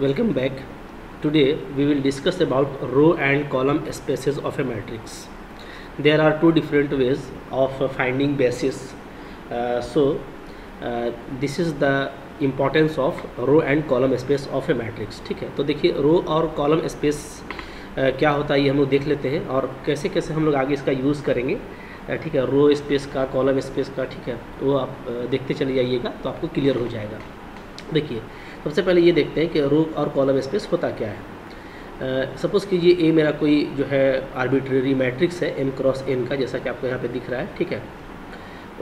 Welcome back today we will discuss about row and column spaces of a matrix there are two different ways of finding basis so this is the importance of row and column space of a matrix ठीक है? तो देखिए रो और column space uh, क्या होता है, ये हम लोग देख लेते हैं और कैसे कैसे हम लोग आगे इसका यूज़ करेंगे। uh, ठीक है रो स्पेस का कॉलम स्पेस का, ठीक है? वो आप uh, देखते चले जाइएगा तो आपको क्लियर हो जाएगा। देखिए सबसे पहले ये देखते हैं कि रो और कॉलम स्पेस होता क्या है। सपोज़ कीजिए ए मेरा कोई जो है आर्बिट्रेरी मैट्रिक्स है एम क्रॉस एन का, जैसा कि आपको यहाँ पे दिख रहा है, ठीक है?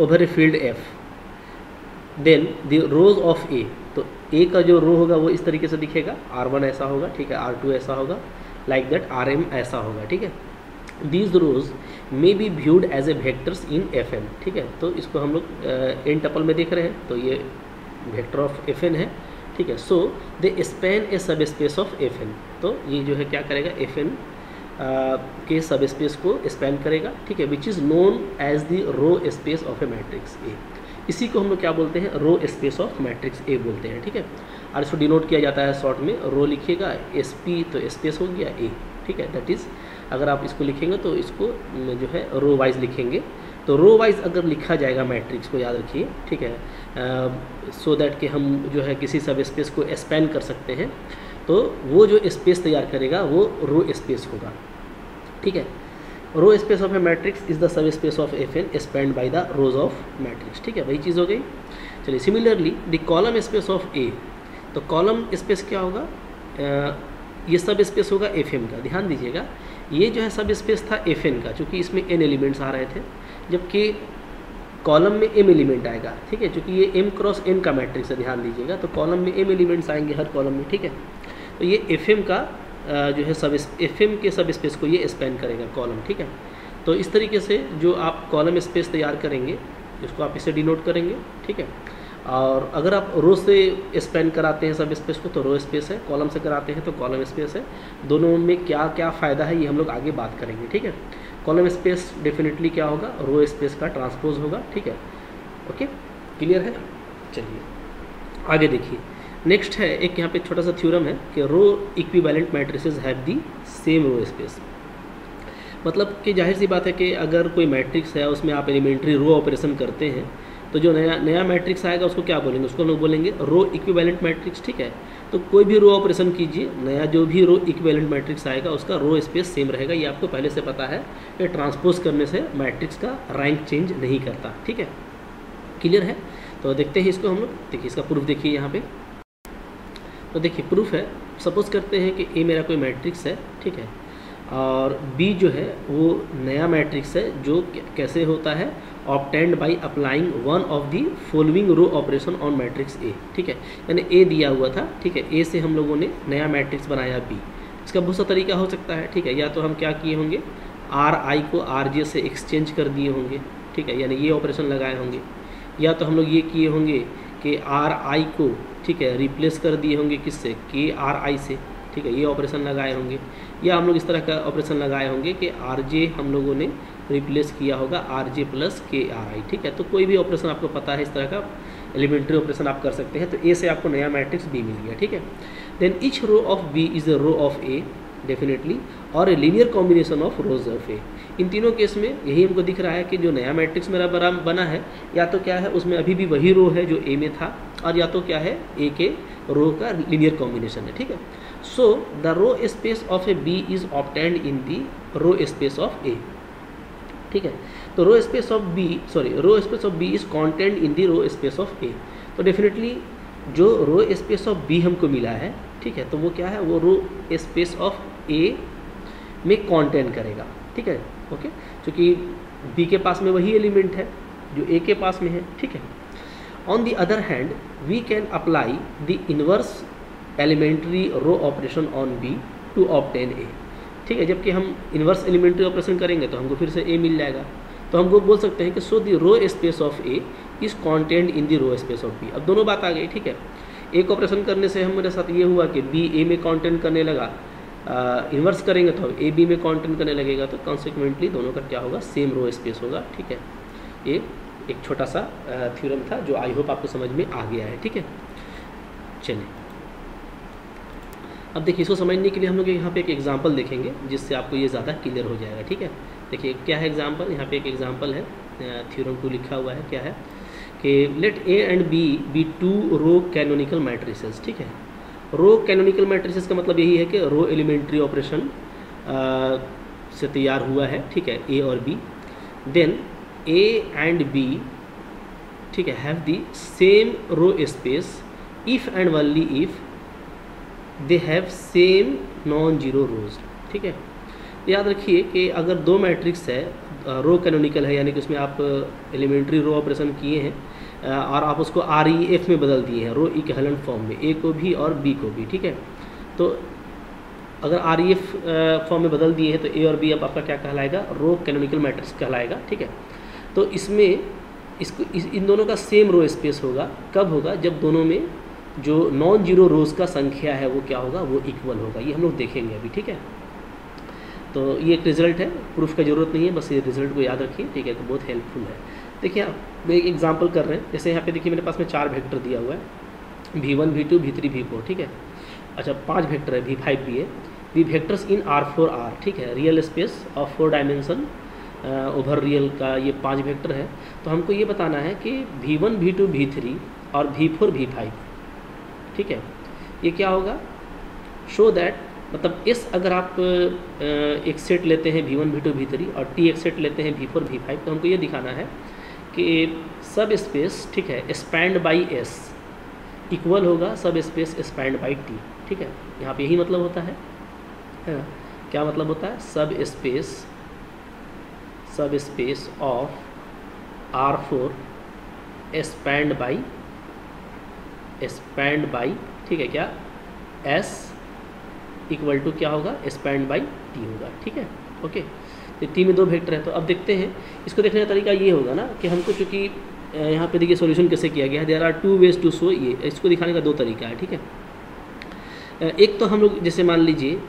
Over a field F then the rows of A तो ए का जो रो होगा वो इस तरीके से दिखेगा आर वन ऐसा होगा, ठीक है? आर टू ऐसा होगा लाइक दैट आर एम ऐसा होगा, ठीक है? These rows may be viewed as a vectors in F n ठीक है? तो इसको हम लोग एन टपल में देख रहे हैं तो ये वेक्टर ऑफ़ एफ़ एन है। ठीक है सो दे स्पेन ए सब स्पेस ऑफ़ एफ़ एन तो ये जो है क्या करेगा एफ़ एन के सब स्पेस को स्पेन करेगा, ठीक है which is known as the row space of a matrix A इसी को हम लोग क्या बोलते हैं row space of matrix A बोलते हैं, ठीक है? और इसको डिनोट किया जाता है शॉर्ट में रो लिखिएगा एस पी तो स्पेस हो गया ए ठीक है? दैट इज़ अगर आप इसको लिखेंगे तो इसको जो है रो वाइज लिखेंगे। तो रो वाइज अगर लिखा जाएगा मैट्रिक्स को, याद रखिए, ठीक है? सो दैट कि हम जो है किसी सब स्पेस को स्पेन कर सकते हैं तो वो जो स्पेस तैयार करेगा वो रो स्पेस होगा। ठीक है? Row space of a matrix is the subspace of F n spanned by the rows of matrix ठीक है? वही चीज़ हो गई। चलिए similarly the column space of a तो कॉलम स्पेस क्या होगा? अ, ये सब स्पेस होगा एफ़ एम का। ध्यान दीजिएगा ये जो है सब स्पेस था एफ़ एन का चूँकि इसमें एन एलिमेंट्स आ रहे थे जबकि कॉलम में एम एलिमेंट आएगा, ठीक है? चूँकि ये एम क्रॉस एन का मैट्रिक्स है, ध्यान दीजिएगा। तो कॉलम में एम एलिमेंट्स आएँगे हर कॉलम में, ठीक है? तो ये एफ़ का जो है सब एफ़ के सब स्पेस को ये स्पेन करेगा कॉलम, ठीक है? तो इस तरीके से जो आप कॉलम स्पेस तैयार करेंगे, जिसको आप इसे डिनोट करेंगे, ठीक है? और अगर आप रो से स्पेन कराते हैं सब स्पेस को तो रो स्पेस है, कॉलम से कराते हैं तो कॉलम स्पेस है। दोनों में क्या क्या फ़ायदा है, ये हम लोग आगे बात करेंगे, ठीक है? कॉलम स्पेस डेफिनेटली क्या होगा? रो स्पेस का ट्रांसपोज होगा, ठीक है? ओके क्लियर है? चलिए। आगे देखिए। नेक्स्ट है, एक यहाँ पे छोटा सा थ्योरम है कि row equivalent matrices have the same row space मतलब कि ज़ाहिर सी बात है कि अगर कोई मैट्रिक्स है, उसमें आप एलिमेंट्री रो ऑपरेशन करते हैं तो जो नया नया मैट्रिक्स आएगा, उसको क्या बोलेंगे? उसको हम लोग बोलेंगे रो इक्विवेलेंट मैट्रिक्स ठीक है? तो कोई भी रो ऑपरेशन कीजिए, नया जो भी रो इक्वेलेंट मैट्रिक्स आएगा, उसका रो स्पेस सेम रहेगा। ये आपको पहले से पता है कि ट्रांसपोज करने से मैट्रिक्स का रैंक चेंज नहीं करता। ठीक है? क्लियर है? तो देखते हैं इसको हम लोग। देखिए, इसका प्रूफ देखिए यहाँ पे। तो देखिए प्रूफ है। सपोज़ करते हैं कि ए मेरा कोई मैट्रिक्स है। ठीक है? और बी जो है, वो नया मैट्रिक्स है, जो कैसे होता है? Obtained by applying one of the following row operation on matrix A ठीक है? यानी ए दिया हुआ था, ठीक है? ए से हम लोगों ने नया मैट्रिक्स बनाया बी इसका बहुत सा तरीका हो सकता है, ठीक है? या तो हम क्या किए होंगे? आर आई को आर जे से एक्सचेंज कर दिए होंगे, ठीक है? यानी ये ऑपरेशन लगाए होंगे। या तो हम लोग ये किए होंगे कि आर आई को, ठीक है? रिप्लेस कर दिए होंगे किससे? के आर आई से। ठीक है, ये ऑपरेशन लगाए होंगे। या हम लोग इस तरह का ऑपरेशन लगाए होंगे कि आर जे हम लोगों ने रिप्लेस किया होगा R j plus k R i ठीक है? तो कोई भी ऑपरेशन आपको पता है इस तरह का एलिमेंट्री ऑपरेशन आप कर सकते हैं तो ए से आपको नया मैट्रिक्स बी मिल गया, ठीक है? Then each row of B is a row of A definitely और A linear combination of rows of A इन तीनों केस में यही हमको दिख रहा है कि जो नया मैट्रिक्स मेरा बना है, या तो क्या है, उसमें अभी भी वही रो है जो ए में था और या तो क्या है ए के रो का लीनियर कॉम्बिनेशन है, ठीक है? So the row space of A B is obtained in the row space of A ठीक है? तो row space of B sorry row space of B is contained in the row space of A तो definitely जो रो space of B हमको मिला है, ठीक है? तो वो क्या है? वो रो स्पेस ऑफ़ ए में कॉन्टेंट करेगा, ठीक है? ओके क्योंकि बी के पास में वही एलिमेंट है, जो ए के पास में है, ठीक है? On the other hand we can apply the inverse elementary row operation on B to obtain A ठीक है, जबकि हम इन्वर्स एलिमेंट्री ऑपरेशन करेंगे तो हमको फिर से ए मिल जाएगा। तो हमको बोल सकते हैं कि so the row space of A is contained in the row space of B अब दोनों बात आ गई, ठीक है? एक ऑपरेशन करने से हमारे साथ ये हुआ कि बी ए में कॉन्टेंट करने लगा। इन्वर्स करेंगे तो ए बी में कॉन्टेंट करने लगेगा तो कॉन्सिक्वेंटली दोनों का क्या होगा? सेम रो स्पेस होगा, ठीक है? ये एक छोटा सा थ्योरम था जो आई होप आपको समझ में आ गया है, ठीक है? चलिए। अब देखिए, इसको समझने के लिए हम लोग यहाँ पे एक एग्जांपल देखेंगे, जिससे आपको ये ज़्यादा क्लियर हो जाएगा, ठीक है? देखिए, क्या है एग्जांपल यहाँ पे एक एग्जांपल है थ्योरम टू लिखा हुआ है, क्या है? कि let A and B be two row canonical matrices ठीक है? रो कैनोनिकल मैट्रिसेस का मतलब यही है कि रो एलिमेंट्री ऑपरेशन से तैयार हुआ है, ठीक है ए और B then A and B ठीक है have the same row space if and only if they have same non zero rows ठीक है? याद रखिए कि अगर दो मैट्रिक्स है रो कैनोनिकल है, यानी कि उसमें आप एलिमेंट्री रो ऑपरेशन किए हैं और आप उसको आर ई एफ़ में बदल दिए हैं रो इकहलन फॉर्म में ए को भी और बी को भी, ठीक है? तो अगर आर ई एफ़ फॉर्म में बदल दिए हैं तो ए और बी अब आपका क्या कहलाएगा? रो कैनोनिकल मैट्रिक्स कहलाएगा, ठीक है? तो इसमें इसको इस, इन दोनों का सेम रो स्पेस होगा। कब होगा? जब दोनों में जो नॉन ज़ीरो रोज़ का संख्या है, वो क्या होगा? वो इक्वल होगा। ये हम लोग देखेंगे अभी, ठीक है? तो ये एक रिज़ल्ट है। प्रूफ का ज़रूरत नहीं है, बस ये रिज़ल्ट को याद रखिए, ठीक है? तो बहुत हेल्पफुल है। देखिए, आप एक एग्जांपल कर रहे हैं। जैसे यहाँ पे देखिए, मेरे पास में चार वेक्टर दिया हुआ है। V one v two v three v four ठीक है? अच्छा पाँच वेक्टर है वी फाइव भी है। V vectors in R four R ठीक है? Real space of four dimension over real का ये पाँच वेक्टर है तो हमको ये बताना है कि v one v two v three और वी फोर वी फाइव ठीक है? ये क्या होगा? शो दैट मतलब इस अगर आप एक सेट लेते हैं v one v two v three और टी एक सेट लेते हैं वी फोर वी फाइव तो हमको ये दिखाना है कि सब स्पेस ठीक है स्पैंड बाई एस इक्वल होगा सब स्पेस स्पैंड बाई टी ठीक है? यहाँ पे यही मतलब होता है। है, क्या मतलब होता है? Subspace space of R four spanned by spanned by ठीक है क्या? एस इक्वल टू क्या होगा? स्पैंड बाई टी होगा, ठीक है? ओके तो टी में दो वेक्टर है तो अब देखते हैं। इसको देखने का तरीका ये होगा ना कि हमको चूँकि यहाँ पे देखिए सॉल्यूशन कैसे किया गया है। There are two ways to show ये। इसको दिखाने का दो तरीका है, ठीक है? एक तो हम लोग जैसे मान लीजिए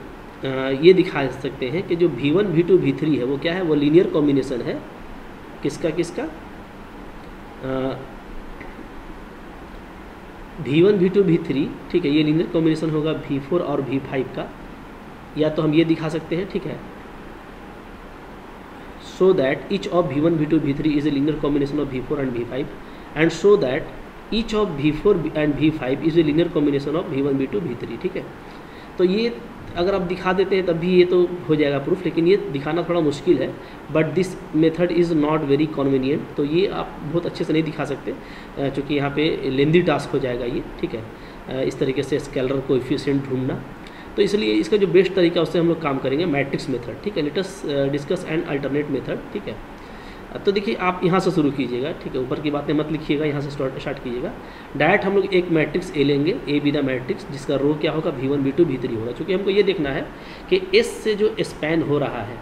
ये दिखा सकते हैं कि जो v one v two v three है, वो क्या है? वो लीनियर कॉम्बिनेशन है। किसका किसका? V one v two v three ठीक है, ये लीनियर कॉम्बिनेशन होगा वी फोर और वी फाइव का। या तो हम ये दिखा सकते हैं, ठीक है। So that each of v one v two v three is a linear combination of v four and v five and so that each of v four and v five is a linear combination of v one v two v three ठीक है। तो ये अगर आप दिखा देते हैं तब भी ये तो हो जाएगा प्रूफ लेकिन ये दिखाना थोड़ा मुश्किल है। But this method is not very convenient तो ये आप बहुत अच्छे से नहीं दिखा सकते चूँकि यहाँ पे लेंदी टास्क हो जाएगा ये, ठीक है? इस तरीके से स्केलर को इफिशियंट ढूंढना। तो इसलिए इसका जो बेस्ट तरीका, उससे हम लोग काम करेंगे मैट्रिक्स मेथड ठीक है? Let's discuss and alternate method ठीक है? तो देखिए, आप यहाँ से शुरू कीजिएगा, ठीक है? ऊपर की बातें मत लिखिएगा, यहाँ से स्टार्ट कीजिएगा। डायरेक्ट हम लोग एक मैट्रिक्स ए लेंगे, ए बी द मैट्रिक्स, जिसका रो क्या होगा? V one v two v three होगा। क्योंकि हमको ये देखना है कि एस से जो स्पैन हो रहा है,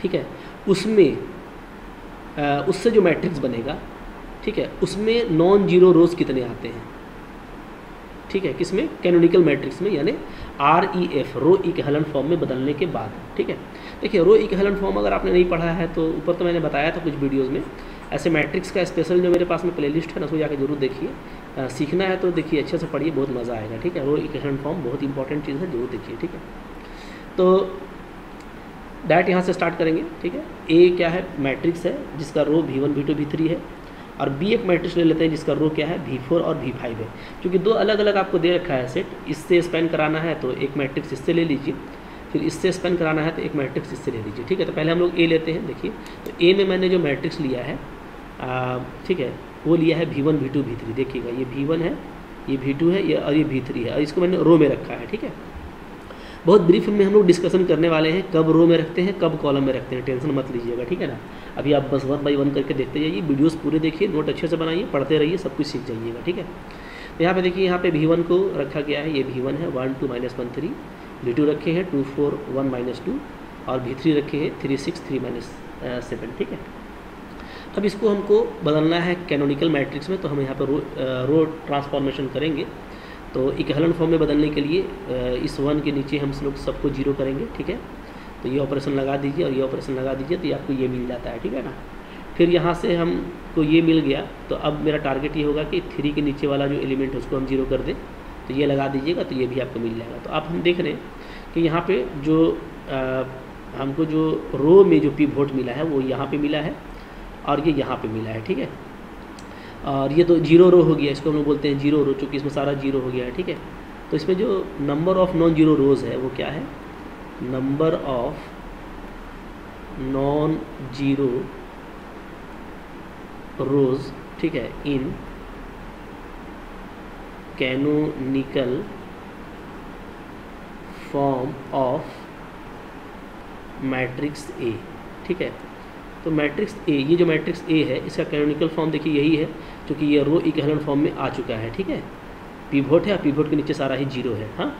ठीक है? उसमें उससे जो मैट्रिक्स बनेगा, ठीक है? उसमें नॉन ज़ीरो रोज कितने आते हैं? ठीक है? किसमें? कैनोनिकल मैट्रिक्स में, यानी R E F row echelon form में बदलने के बाद, ठीक है? देखिए, रो इकहलन फॉर्म अगर आपने नहीं पढ़ा है तो ऊपर तो मैंने बताया था कुछ वीडियोज़ में, ऐसे मैट्रिक्स का स्पेशल जो मेरे पास में प्लेलिस्ट है ना, उसको जाकर ज़रूर देखिए। सीखना है तो देखिए, अच्छे से पढ़िए, बहुत मज़ा आएगा, ठीक है? रो इकहलन फॉर्म बहुत इंपॉर्टेंट चीज़ है, ज़रूर देखिए, ठीक है? तो डायरेक्ट यहाँ से स्टार्ट करेंगे, ठीक है? ए क्या है? मैट्रिक्स है, जिसका row v one v two v three है। और बी एक मैट्रिक्स ले लेते हैं, जिसका रो क्या है? वी फोर और वी फाइव है। क्योंकि दो अलग अलग आपको दे रखा है सेट इससे स्पेन कराना है तो एक मैट्रिक्स इससे ले लीजिए, फिर इससे स्पेन कराना है तो एक मैट्रिक्स इससे ले लीजिए, ठीक है? तो पहले हम लोग ए लेते हैं, देखिए। तो ए में मैंने जो मैट्रिक्स लिया है ठीक है, वो लिया है v one v two v three देखिएगा, ये वी वन है, ये वी टू है, ये और ये वी थ्री है, और इसको मैंने रो में रखा है, ठीक है? बहुत ब्रीफ में हम लोग डिस्कशन करने वाले हैं कब रो में रखते हैं कब कॉलम में रखते हैं। टेंशन मत लीजिएगा ठीक है ना? अभी आप बस वन बाई वन करके देखते जाइए वीडियोस पूरे देखिए नोट अच्छे से बनाइए पढ़ते रहिए सब कुछ सीख जाइएगा ठीक है? तो यहाँ पे देखिए यहाँ पे वी वन को रखा गया है ये वी वन है one two minus one three v two रखे हैं two four one minus two और वी थ्री रखे हैं three six three minus seven ठीक है? अब इसको हमको बदलना है कैनोनिकल मैट्रिक्स में तो हम यहाँ पर रो, रो ट्रांसफॉर्मेशन करेंगे। तो इकहलन फॉर्म में बदलने के लिए इस वन के नीचे हम लोग सबको ज़ीरो करेंगे ठीक है? तो ये ऑपरेशन लगा दीजिए और ये ऑपरेशन लगा दीजिए तो ये आपको ये मिल जाता है ठीक है ना? फिर यहाँ से हमको ये मिल गया तो अब मेरा टारगेट ये होगा कि थ्री के नीचे वाला जो एलिमेंट है उसको हम ज़ीरो कर दें। तो ये लगा दीजिएगा तो ये भी आपको मिल जाएगा। तो आप हम देख रहे हैं कि यहाँ पे जो आ, हमको जो रो में जो पी वोट मिला है वो यहाँ पे मिला है और ये यहाँ पे मिला है ठीक है? और ये तो ज़ीरो रो हो गया, इसको हम लोग बोलते हैं ज़ीरो रो, चूँकि इसमें सारा ज़ीरो हो गया है, ठीक है? तो इसमें जो number of non zero rows है, वो क्या है? Number of non zero rows ठीक है in canonical form of matrix A ठीक है? तो मैट्रिक्स ए ये जो मैट्रिक्स ए है, इसका कैनोनिकल फॉर्म देखिए यही है क्योंकि ये रो इक्वलेंट फॉर्म में आ चुका है, ठीक है? पीवोट है पीवोट के नीचे सारा ही ज़ीरो है हाँ?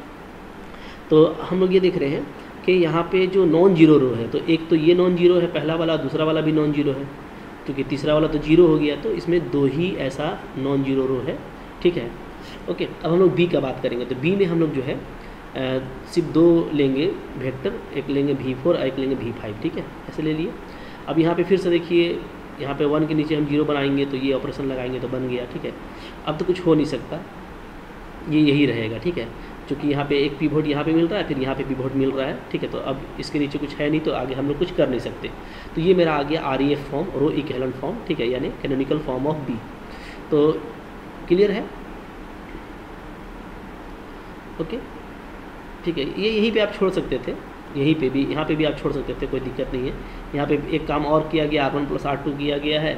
तो हम लोग ये देख रहे हैं कि यहाँ पे जो नॉन ज़ीरो रो है तो एक तो ये नॉन ज़ीरो है, पहला वाला, दूसरा वाला भी नॉन ज़ीरो है, क्योंकि तीसरा वाला तो ज़ीरो हो गया तो इसमें दो ही ऐसा नॉन ज़ीरो रो है, ठीक है? ओके अब हम लोग बी का बात करेंगे तो बी में हम लोग जो है सिर्फ़ दो लेंगे वेक्टर एक लेंगे वी फोर और एक लेंगे वी फाइव ठीक है? ऐसे ले लिए। अब यहाँ पे फिर से देखिए, यहाँ पे वन के नीचे हम ज़ीरो बनाएँगे तो ये ऑपरेशन लगाएँगे तो बन गया, ठीक है? अब तो कुछ हो नहीं सकता। ये यही रहेगा, ठीक है? क्योंकि यहाँ पे एक पीवोट यहाँ पे मिल रहा है, फिर यहाँ पे पीवोट मिल रहा है, ठीक है? तो अब इसके नीचे कुछ है नहीं तो आगे हम लोग कुछ कर नहीं सकते। तो ये मेरा आ गया R form row equivalent form ठीक है? यानी कैनोनिकल फॉर्म ऑफ़ बी तो क्लियर है? ओके ठीक है, ये यहीं पे आप छोड़ सकते थे। यहीं पे भी, यहाँ पे भी आप छोड़ सकते थे, कोई दिक्कत नहीं है। यहाँ पे एक काम और किया गया R one plus R two किया गया है।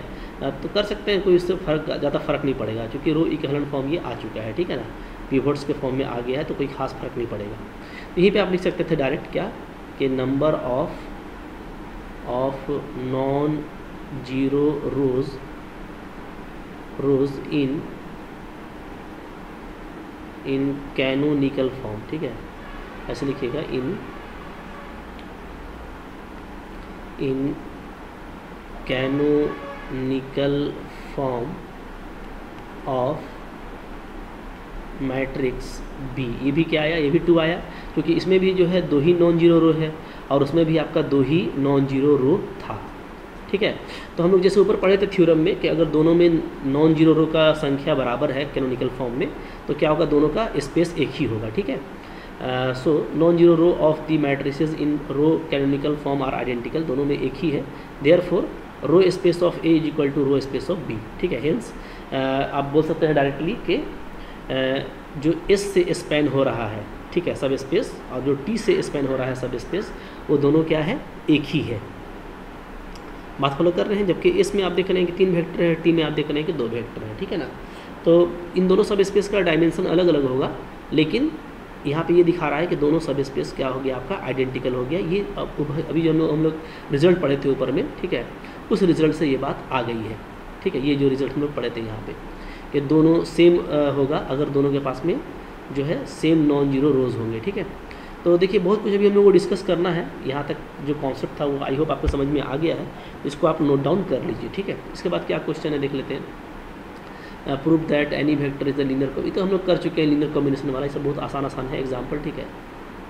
तो कर सकते हैं, कोई इससे फ़र्क, ज़्यादा फ़र्क नहीं पड़ेगा, क्योंकि रो इक्वलेंट फॉर्म ये आ चुका है, ठीक है ना? पीवोट्स के फॉर्म में आ गया है तो कोई खास फ़र्क नहीं पड़ेगा। यहीं पर आप लिख सकते थे डायरेक्ट क्या? कि number of of non zero rows rows in in canonical form ठीक है? ऐसे लिखिएगा in in canonical form of matrix B ये भी क्या आया? ये भी टू आया, क्योंकि इसमें भी जो है दो ही नॉन ज़ीरो रो है, और उसमें भी आपका दो ही नॉन ज़ीरो रो था। ठीक है? तो हम लोग जैसे ऊपर पढ़े थे थ्योरम में कि अगर दोनों में नॉन ज़ीरो रो का संख्या बराबर है कैनोनिकल फॉर्म में तो क्या होगा? दोनों का स्पेस एक ही होगा। ठीक है? So non zero row of the matrices in row canonical form are identical दोनों में एक ही है। Therefore row space of A is equal to row space of B ठीक है हेंस आप बोल सकते हैं डायरेक्टली कि जो एस से स्पेन हो रहा है, ठीक है सब स्पेस और जो टी से स्पेन हो रहा है सब स्पेस वो दोनों क्या है? एक ही है। बात फॉलो कर रहे हैं? जबकि इसमें आप देख रहे हैं कि तीन वेक्टर है टी में आप देख रहे हैं कि दो वेक्टर है, ठीक है ना? तो इन दोनों सब स्पेस का डायमेंशन अलग अलग होगा, लेकिन यहाँ पे ये दिखा रहा है कि दोनों सब स्पेस क्या हो गया, आपका आइडेंटिकल हो गया। ये अभी जो हम लोग हम लोग रिज़ल्ट पढ़े थे ऊपर में, ठीक है? उस रिज़ल्ट से ये बात आ गई है, ठीक है? ये जो रिज़ल्ट हम लोग पढ़े थे यहाँ पे, कि दोनों सेम होगा अगर दोनों के पास में जो है सेम नॉन ज़ीरो रोज़ होंगे, ठीक है? तो देखिए, बहुत कुछ अभी हम लोग को डिस्कस करना है। यहाँ तक जो कॉन्सेप्ट था वो आई होप आपको समझ में आ गया है। इसको आप नोट डाउन कर लीजिए, ठीक है? इसके बाद क्या क्वेश्चन है, देख लेते हैं। Prove that any vector is the linear को तो हम लोग कर चुके हैं लीनर कॉम्बिनेशन वाला ये सब बहुत आसान आसान है एग्ज़ाम्पल ठीक है?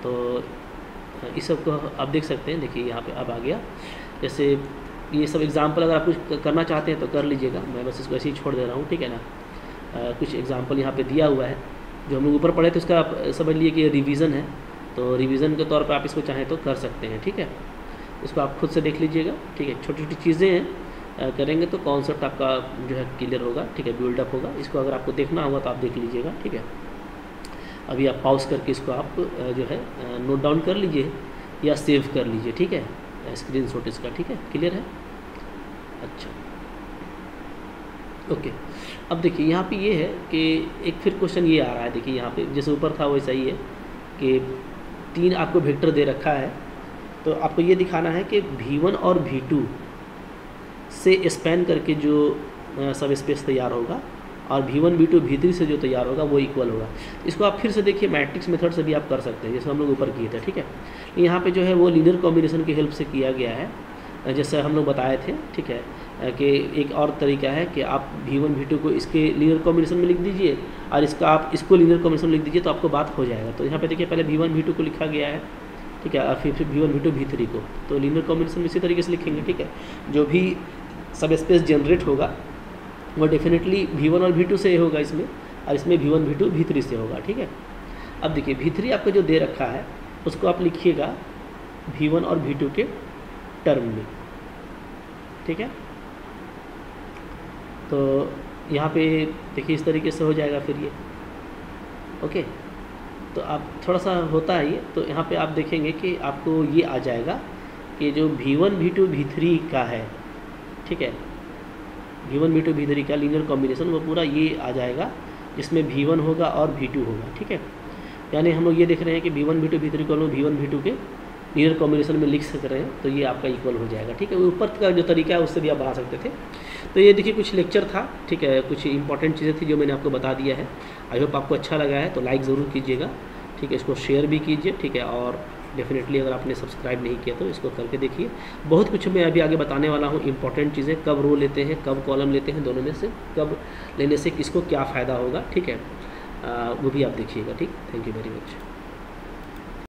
तो इस सबको आप देख सकते हैं। देखिए यहाँ पे अब आ गया। जैसे ये सब एग्ज़ाम्पल अगर आप कुछ करना चाहते हैं तो कर लीजिएगा। मैं बस इसको ऐसे ही छोड़ दे रहा हूँ ठीक है ना? आ, कुछ एग्ज़ाम्पल यहाँ पे दिया हुआ है। जो हम लोग ऊपर पढ़े थे उसका आप समझ लिए कि ये रिवीजन है। तो रिविज़न के तौर पर आप इसको चाहें तो कर सकते हैं ठीक है? इसको आप खुद से देख लीजिएगा ठीक है? छोटी छोटी चीज़ें हैं। करेंगे तो कॉन्सेप्ट आपका जो है क्लियर होगा, ठीक है बिल्डअप होगा। इसको अगर आपको देखना होगा तो आप देख लीजिएगा, ठीक है। अभी आप पॉज करके इसको आप जो है नोट डाउन कर लीजिए या सेव कर लीजिए, ठीक है? स्क्रीन शॉट इसका, ठीक है? क्लियर है? अच्छा। ओके अब देखिए, यहाँ पे ये है कि एक फिर क्वेश्चन ये आ रहा है, देखिए, यहाँ पे जैसे ऊपर था वैसा ही है कि तीन आपको वेक्टर दे रखा है तो आपको ये दिखाना है कि V1 और V2 से स्पैन करके जो सब स्पेस तैयार होगा और V1 V2 V3 से जो तैयार होगा वो इक्वल होगा। इसको आप फिर से देखिए मैट्रिक्स मेथड से भी आप कर सकते हैं जैसे हम लोग ऊपर किए थे, ठीक है? यहाँ पे जो है वो लीनियर कॉम्बिनेशन की हेल्प से किया गया है। जैसे हम लोग बताए थे, ठीक है? कि एक और तरीका है कि आप वी वन वी टू को इसके लीनियर कॉम्बिनेशन में लिख दीजिए और इसका आप, इसको लीनियर कॉम्बिनेशन लिख दीजिए तो आपको बात हो जाएगा। तो यहाँ पर देखिए, पहले वी वन वी टू को लिखा गया है, ठीक है? और फिर V one V two V three को। तो लीनियर कॉम्बिनेशन इसी तरीके से लिखेंगे, ठीक है? जो भी सब स्पेस जनरेट होगा। वो डेफिनेटली वी वन और वी टू से होगा इसमें, और इसमें V one V two three से होगा, ठीक है? अब देखिए वी थ्री आपको जो दे रखा है, उसको आप लिखिएगा वी वन और वी टू के टर्म में, ठीक है? तो यहाँ पे देखिए, इस तरीके से हो जाएगा फिर ये, ओके? तो आप थोड़ा सा होता है ये तो यहाँ पे आप देखेंगे कि आपको ये आ जाएगा कि जो v one two we three का है ठीक है? We one we two we three का लीनियर कॉम्बिनेशन वो पूरा ये आ जाएगा। जिसमें वी वन होगा और वी टू होगा, ठीक है? यानी हम लोग ये देख रहे हैं कि V one V two V three को लोग वी वन वी टू के लीनियर कॉम्बिनेशन में लिख सक रहे हैं तो ये आपका इक्वल हो जाएगा, ठीक है? ऊपर का जो तरीका है, उससे भी आप बना सकते थे। तो ये देखिए, कुछ लेक्चर था, ठीक है? कुछ इंपॉर्टेंट चीज़ें थी जो मैंने आपको बता दिया है। आई होप आपको अच्छा लगा है तो लाइक ज़रूर कीजिएगा, ठीक है? इसको शेयर भी कीजिए, ठीक है? और डेफिनेटली अगर आपने सब्सक्राइब नहीं किया तो इसको करके देखिए। बहुत कुछ मैं अभी आगे बताने वाला हूँ इंपॉर्टेंट चीज़ें कब रो लेते हैं कब कॉलम लेते हैं दोनों में से कब लेने से किसको क्या फ़ायदा होगा ठीक है? आ, वो भी आप देखिएगा ठीक? Thank you very much